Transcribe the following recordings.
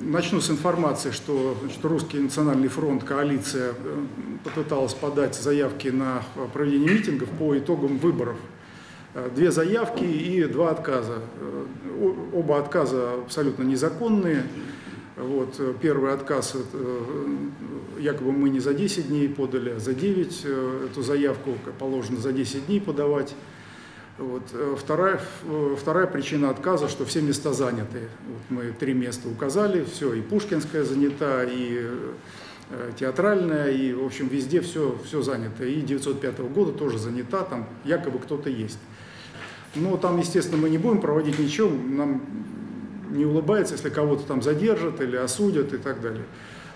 начну с информации, что значит, Русский национальный фронт, коалиция попыталась подать заявки на проведение митингов по итогам выборов. Две заявки и два отказа. Оба отказа абсолютно незаконные. Вот, э, первый отказ, э, якобы мы не за 10 дней подали, а за 9 э, эту заявку положено за 10 дней подавать. Вот. Вторая, вторая причина отказа, что все места заняты. Вот мы три места указали, все, и Пушкинская занята, и театральная, и, в общем, везде все, все занято. И 905 года тоже занята, там якобы кто-то есть. Но там, естественно, мы не будем проводить ничего, нам не улыбается, если кого-то там задержат или осудят и так далее.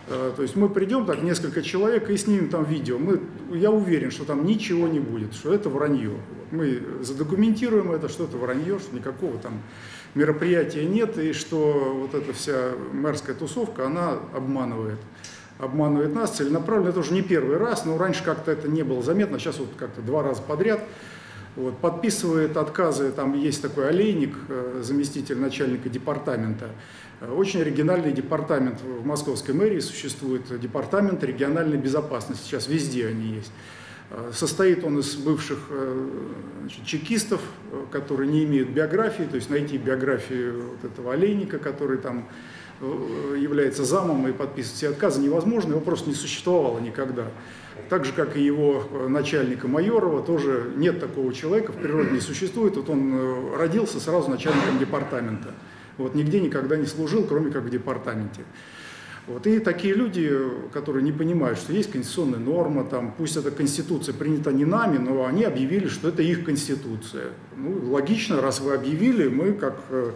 Э, то есть мы придем, так, несколько человек, и снимем там видео. Мы, я уверен, что там ничего не будет, что это вранье. Мы задокументируем это, что это вранье, что никакого там мероприятия нет, и что вот эта вся мэрская тусовка, она обманывает. Обманывает нас целенаправленно. Это уже не первый раз, но раньше как-то это не было заметно, сейчас вот как-то два раза подряд – вот, подписывает отказы, там есть такой олейник, э, заместитель начальника департамента. Э, очень оригинальный департамент в московской мэрии существует, департамент региональной безопасности, сейчас везде они есть. Э, состоит он из бывших значит, чекистов, которые не имеют биографии, то есть найти биографию вот этого олейника, который там является замом и подписывает все отказы невозможно, его просто не существовало никогда. Так же, как и его э, начальника Майорова, тоже нет такого человека, в природе не существует. Вот он э, родился сразу начальником департамента. Вот нигде никогда не служил, кроме как в департаменте. Вот. И такие люди, которые не понимают, что есть конституционная норма, там, пусть эта конституция принята не нами, но они объявили, что это их конституция. Ну, логично, раз вы объявили, мы как э,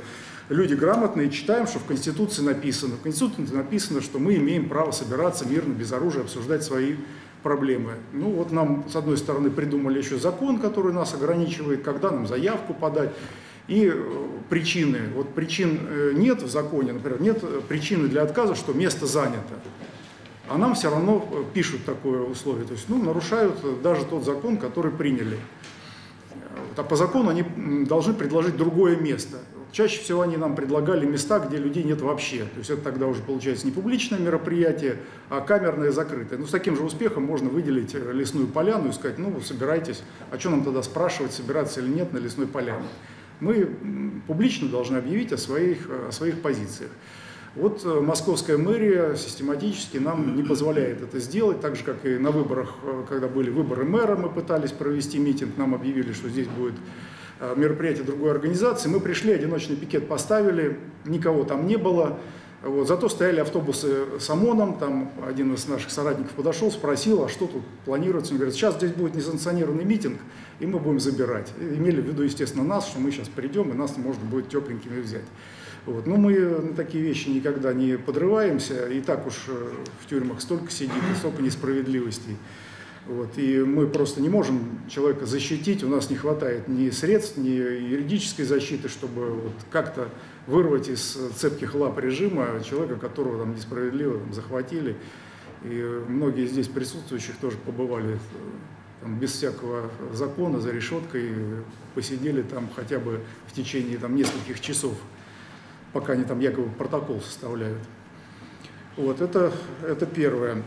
люди грамотные читаем, что в Конституции написано. В Конституции написано, что мы имеем право собираться мирно, без оружия, обсуждать свои проблемы. Ну вот нам, с одной стороны, придумали еще закон, который нас ограничивает, когда нам заявку подать. И э, причины. Вот причин э, нет в законе, например, нет причины для отказа, что место занято. А нам все равно э, пишут такое условие. То есть ну, нарушают даже тот закон, который приняли. А по закону они должны предложить другое место. Чаще всего они нам предлагали места, где людей нет вообще. То есть это тогда уже получается не публичное мероприятие, а камерное закрытое. Но с таким же успехом можно выделить э, лесную поляну и сказать, ну, собирайтесь. А что нам тогда спрашивать, собираться или нет на лесной поляне? Мы публично должны объявить о своих, о своих позициях. Вот э, московская мэрия систематически нам не позволяет это сделать, так же, как и на выборах, э, когда были выборы мэра, мы пытались провести митинг, нам объявили, что здесь будет Э, мероприятие другой организации. Мы пришли, одиночный пикет поставили, никого там не было. Вот, зато стояли автобусы с ОМОНом, там один из наших соратников подошел, спросил, а что тут планируется. Он говорит, сейчас здесь будет несанкционированный митинг, и мы будем забирать. Имели в виду, естественно, нас, что мы сейчас придем, и нас можно будет тепленькими взять. Вот. Но мы на такие вещи никогда не подрываемся, и так уж э, в тюрьмах столько сидит, столько несправедливостей. Вот, и мы просто не можем человека защитить, у нас не хватает ни средств, ни юридической защиты, чтобы вот как-то вырвать из цепких лап режима человека, которого там несправедливо там, захватили. И многие здесь присутствующих тоже побывали там, без всякого закона за решеткой, посидели там хотя бы в течение там, нескольких часов, пока они там якобы протокол составляют. Вот, это, это первое.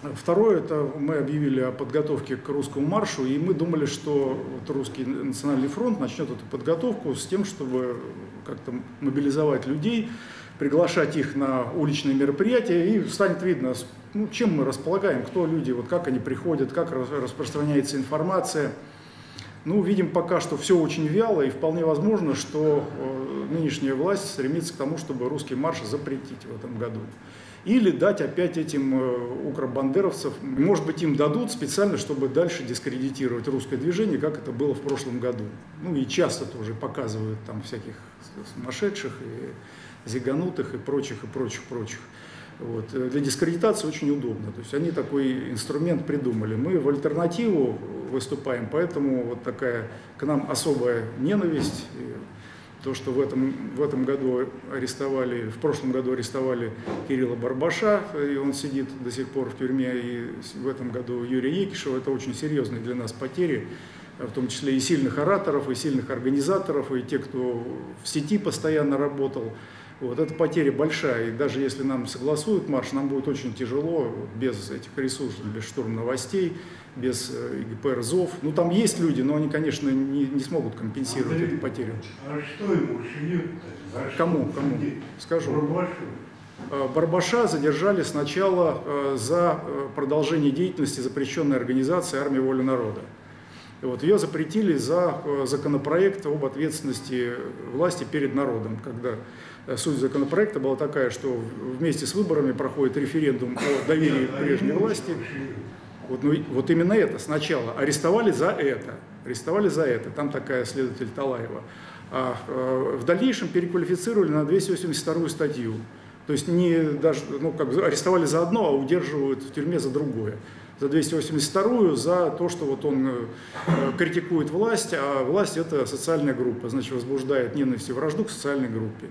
Второе, это мы объявили о подготовке к русскому маршу, и мы думали, что вот русский национальный фронт начнет эту подготовку с тем, чтобы как-то мобилизовать людей, приглашать их на уличные мероприятия, и станет видно, ну, чем мы располагаем, кто люди, вот как они приходят, как распространяется информация. Ну, видим пока, что все очень вяло, и вполне возможно, что э, нынешняя власть стремится к тому, чтобы русский марш запретить в этом году или дать опять этим э, укробандеровцев, может быть, им дадут специально, чтобы дальше дискредитировать русское движение, как это было в прошлом году. Ну и часто тоже показывают там всяких сумасшедших и зиганутых и прочих, и прочих, прочих. Вот. Э, для дискредитации очень удобно. То есть они такой инструмент придумали. Мы в альтернативу выступаем, поэтому вот такая к нам особая ненависть то, что в этом, в этом году арестовали, в прошлом году арестовали Кирилла Барбаша, и он сидит до сих пор в тюрьме, и в этом году Юрия Екишева, это очень серьезные для нас потери. в том числе и сильных ораторов, и сильных организаторов, и те, кто в сети постоянно работал. Вот, эта потеря большая, и даже если нам согласуют марш, нам будет очень тяжело без этих ресурсов, без штурм новостей, без э, ИГП РЗОВ. Ну, там есть люди, но они, конечно, не, не смогут компенсировать Андрей, эту потерю. А что ему шьют? Кому? Кому? Скажу. Барбашу. Э, Барбаша задержали сначала э, за продолжение деятельности запрещенной организации «Армия воли народа». Вот, ее запретили за законопроект об ответственности власти перед народом, когда суть законопроекта была такая, что вместе с выборами проходит референдум о доверии прежней власти. Вот, ну, вот именно это сначала. Арестовали за это. Арестовали за это. Там такая следователь Талаева. А э, в дальнейшем переквалифицировали на 282 статью. То есть не даже, ну, как арестовали за одно, а удерживают в тюрьме за другое. За 282-ю, за то, что вот он э, критикует власть, а власть это социальная группа, значит, возбуждает ненависть и вражду к социальной группе.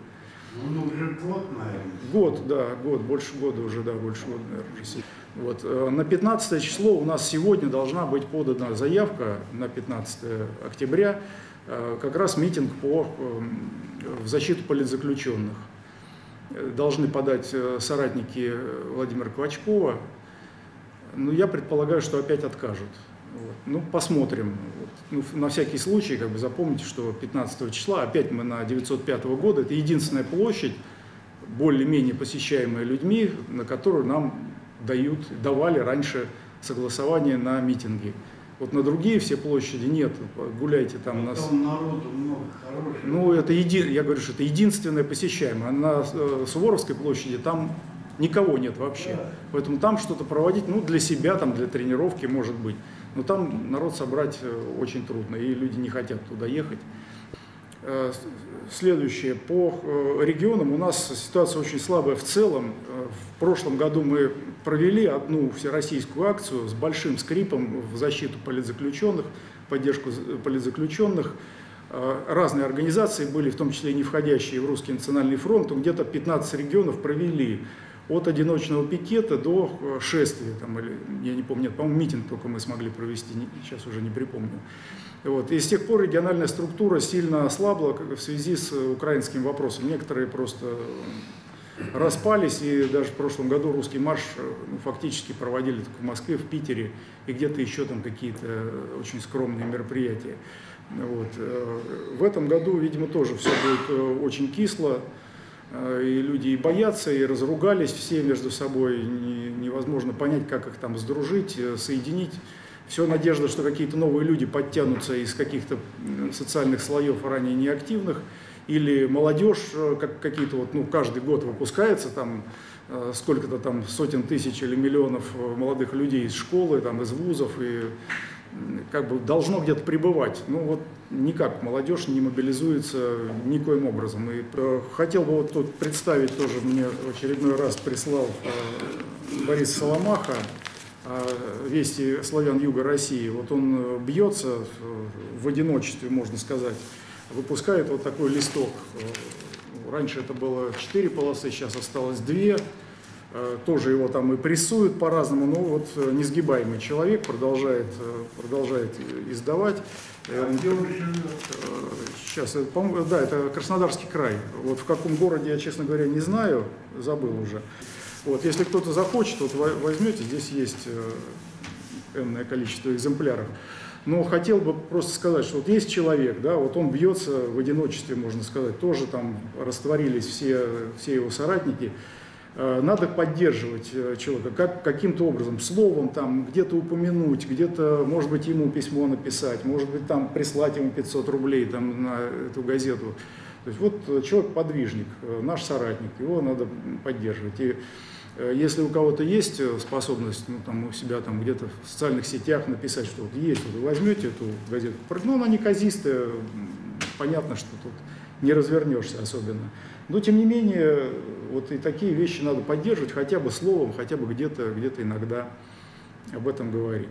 Ну, уже год, наверное. Год, да, год, больше года уже, да, больше года, наверное, уже. Вот. Э, на 15 число у нас сегодня должна быть подана заявка на 15 октября, э, как раз митинг по, э, в защиту политзаключенных. Должны подать соратники Владимира Квачкова. Но я предполагаю, что опять откажут. Вот. Ну, посмотрим. Вот. Ну, на всякий случай, как бы запомните, что 15 числа, опять мы на 905 года, это единственная площадь, более-менее посещаемая людьми, на которую нам дают, давали раньше согласование на митинги. Вот на другие все площади нет, гуляйте там. Ну, там народу много хорошего. Ну, это еди... я говорю, что это единственное посещаемое. А на э, Суворовской площади там никого нет вообще. Да. Поэтому там что-то проводить, ну, для себя, там, для тренировки, может быть. Но там народ собрать э, очень трудно, и люди не хотят туда ехать. Э, следующее. По э, регионам у нас ситуация очень слабая в целом. В прошлом году мы провели одну всероссийскую акцию с большим скрипом в защиту политзаключенных, поддержку политзаключенных. Разные организации были, в том числе и не входящие в Русский национальный фронт. Где-то 15 регионов провели от одиночного пикета до шествия, там, или, я не помню, по-моему, митинг только мы смогли провести, сейчас уже не припомню. Вот. И с тех пор региональная структура сильно ослабла в связи с украинским вопросом. Некоторые просто распались, и даже в прошлом году русский марш ну, фактически проводили только в Москве, в Питере, и где-то еще там какие-то очень скромные мероприятия. Вот. В этом году, видимо, тоже все будет э, очень кисло, э, и люди и боятся, и разругались все между собой, невозможно понять, как их там сдружить, э, соединить. Все надежда, что какие-то новые люди подтянутся из каких-то социальных слоев ранее неактивных, или молодежь, э, как какие-то вот, ну, каждый год выпускается там э, сколько-то там сотен тысяч или миллионов э, молодых людей из школы, там, из вузов, и как бы должно где-то пребывать. Ну вот никак молодежь не мобилизуется никоим образом. И э, хотел бы вот тут представить тоже, мне в очередной раз прислал э, Борис Соломаха, э, вести славян юга России. Вот он э, бьется э, в одиночестве, можно сказать, выпускает вот такой листок. Э, раньше это было четыре полосы, сейчас осталось две тоже его там и прессуют по-разному, но вот несгибаемый человек продолжает, продолжает издавать. А Сейчас, да, это Краснодарский край. Вот в каком городе, я, честно говоря, не знаю, забыл уже. Вот, если кто-то захочет, вот возьмете, здесь есть э, энное количество экземпляров. Но хотел бы просто сказать, что вот есть человек, да, вот он бьется в одиночестве, можно сказать, тоже там растворились все, все его соратники. Э, надо поддерживать э, человека как, каким-то образом, словом, там, где-то упомянуть, где-то, может быть, ему письмо написать, может быть, там прислать ему 500 рублей там, на эту газету. То есть вот человек подвижник, наш соратник, его надо поддерживать. И Э, если у кого-то есть э, способность, ну, там, у себя там где-то в социальных сетях написать, что вот есть, вот возьмете эту газету, ну, она неказистая, понятно, что тут не развернешься особенно. Но, тем не менее, вот и такие вещи надо поддерживать хотя бы словом, хотя бы где-то где, -то, иногда об этом говорить.